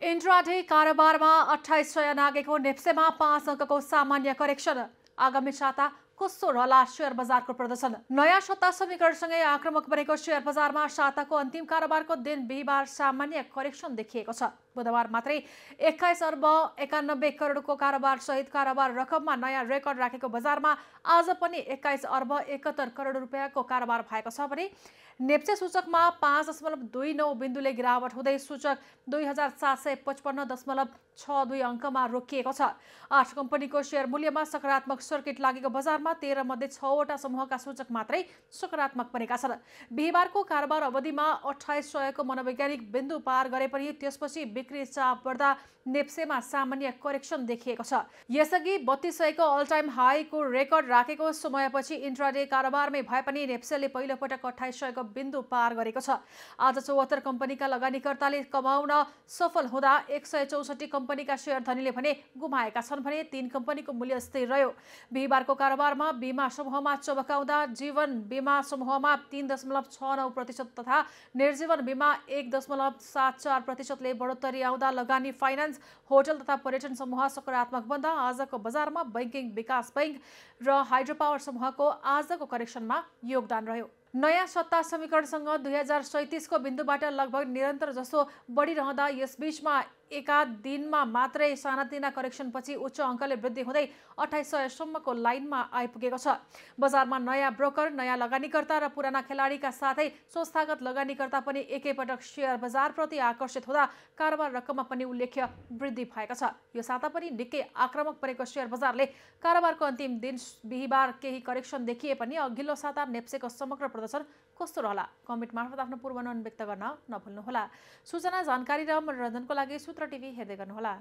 Intraday कारोबारमा अठाइस सय नागेको नेप्सेमा पाँच अङ्कको सामान्य करेक्सन। आगामी साता कस्तो रहला सेयर बजारको प्रदर्शन। नयाँ सत्ता समीकरणसँगै आक्रमक बनेको सेयर बजारमा साताको अन्तिम कारोबारको दिन बिहिबार सामान्य करेक्सन देखिएको छ। बुधबार मात्रै एक्काइस अर्ब एकानब्बे करोडको कारोबार सहित कारोबार रकममा नयाँ रेकर्ड राखेको बजारमा आज पनि एक्काइस अर्ब एकहत्तर करोड रुपियाँको कारोबार भएको छ भने नेप्से सूचकमा पाँच दशमलव दुई नौ बिन्दुले गिरावट हुँदै सूचक दुई हजार सात सय पचपन्न दशमलव छ दुई अङ्कमा रोकिएको छ। आठ कम्पनीको सेयर मूल्यमा सकारात्मक सर्किट लागेको बजारमा तेह्र मध्ये छवटा समूहका सूचक मात्रै सकारात्मक बनेका छन्। बिहिबारको कारोबार अवधिमा अठाइस सयको मनोवैज्ञानिक बिन्दु पार गरे पनि त्यसपछि बिक्री चाप बढ्दा नेप्सेमा सामान्य करेक्सन देखिएको छ। यसअघि बत्तीस सयको अल टाइम हाईको रेकर्ड राखेको समयपछि इन्ट्राडे कारोबारमै भए पनि नेप्सेले पहिलोपटक अठाइस सयको बिन्दु पार गरेको छ। आज चौहत्तर कम्पनीका लगानीकर्ताले कमाउन सफल हुँदा एक सय चौसठी कम्पनीका सेयर धनीले भने गुमाएका छन् भने तीन कम्पनीको मूल्य स्थिर रह्यो। बिहिबारको कारोबारमा बिमा समूहमा चबकाउँदा जीवन बिमा समूहमा तिन दशमलव छ नौ प्रतिशत तथा निर्जीवन बिमा एक दशमलव सात चार प्रतिशतले बढोत्तरी आउँदा लगानी फाइनेन्स होटल तथा पर्यटन समूह सकारात्मक बन्दा। आजको बजारमा बैङ्किङ विकास बैङ्क र हाइड्रोपावर समूहको आजको करेक्सनमा योगदान रह्यो। नयाँ सत्ता समीकरणसँग दुई हजार सैतिसको बिन्दुबाट लगभग निरन्तर जसो बढिरहँदा यसबीचमा एका दिनमा मात्रै सानातिना करेक्सनपछि उच्च अङ्कले वृद्धि हुँदै अठाइस सयसम्मको लाइनमा आइपुगेको छ। बजारमा नयाँ ब्रोकर नयाँ लगानीकर्ता र पुराना खेलाडीका साथै संस्थागत लगानीकर्ता पनि एकैपटक सेयर बजारप्रति आकर्षित हुँदा कारोबार रकममा पनि उल्लेख्य वृद्धि भएको छ। यो साता पनि निकै आक्रामक परेको सेयर बजारले कारोबारको अन्तिम दिन बिहिबार केही करेक्सन देखिए पनि अघिल्लो साता नेप्सेको समग्र प्रदर्शन कस्तो रहला? कमेन्ट मार्फत आफ्नो पूर्वानुमान व्यक्त गर्न नभुल्नुहोला। सूचना जानकारी र मनोरञ्जनको लागि सूत्र टिभी हेर्दै गर्नुहोला।